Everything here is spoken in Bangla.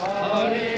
হরে